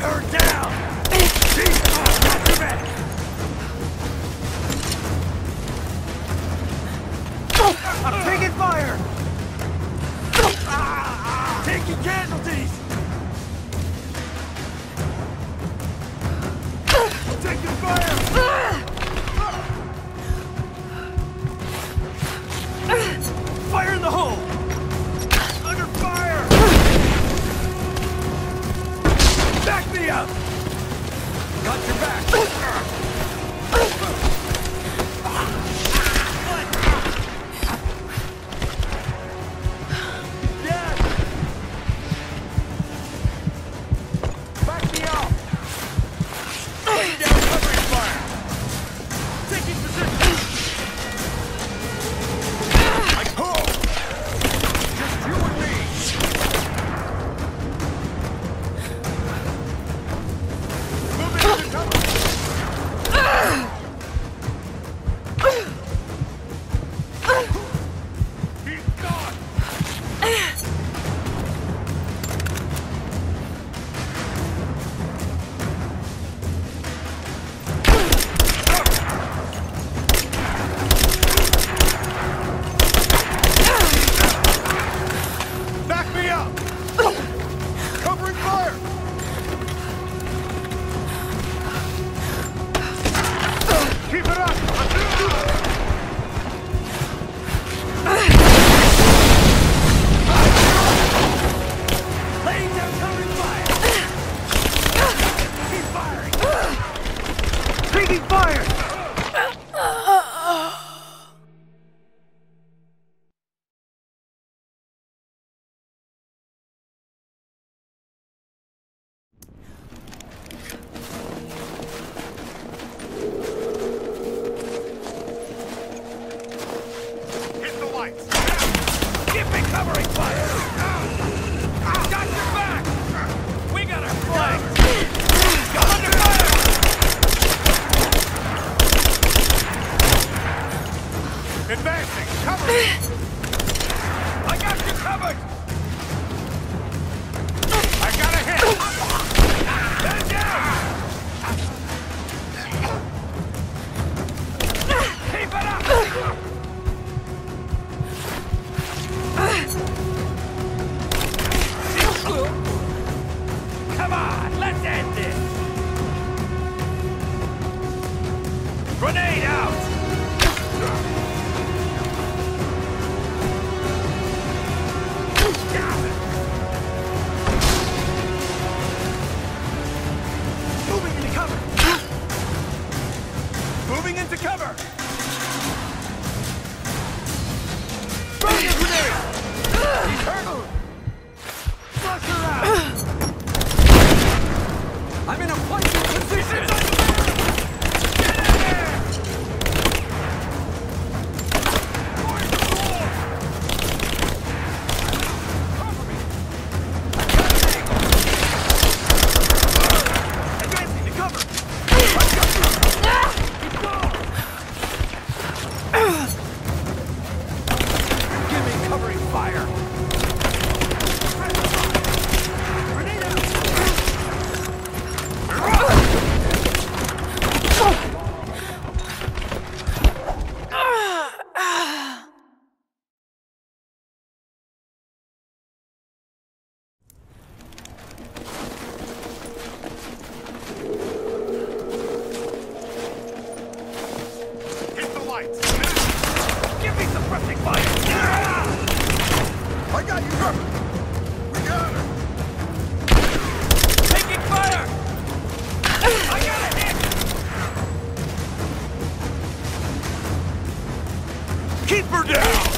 her down! Back! I'm taking fire! Ah, ah, ah. Taking casualties! out! Taking fire! Hit the lights! Give me covering! 对 Keep her down!